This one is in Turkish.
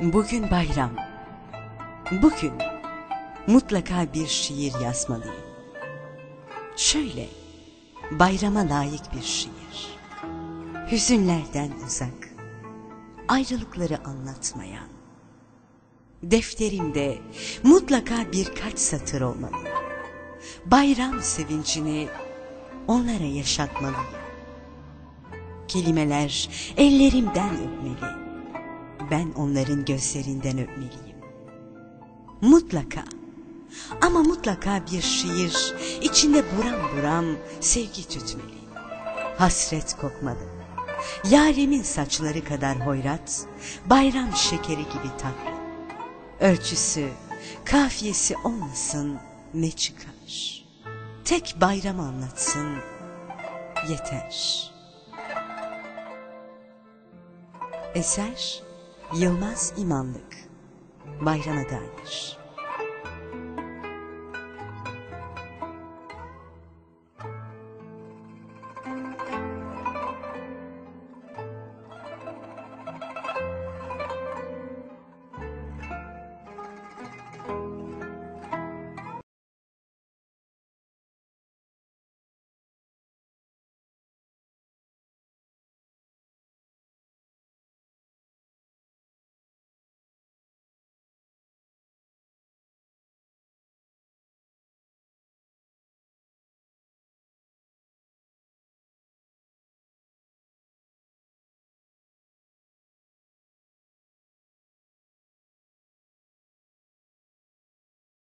Bugün bayram. Bugün mutlaka bir şiir yazmalıyım. Şöyle, bayrama layık bir şiir. Hüzünlerden uzak, ayrılıkları anlatmayan. Defterimde mutlaka birkaç satır olmalı. Bayram sevincini onlara yaşatmalıyım. Kelimeler ellerimden öpmeli. Ben onların gözlerinden öpmeliyim. Mutlaka ama mutlaka bir şiir içinde buram buram sevgi tütmeli. Hasret kokmalı. Yaremin saçları kadar hoyrat, bayram şekeri gibi tatlı. Ölçüsü, kafiyesi olmasın ne çıkar. Tek bayram anlatsın yeter. Eser Yılmaz İmanlık. Bayrama dair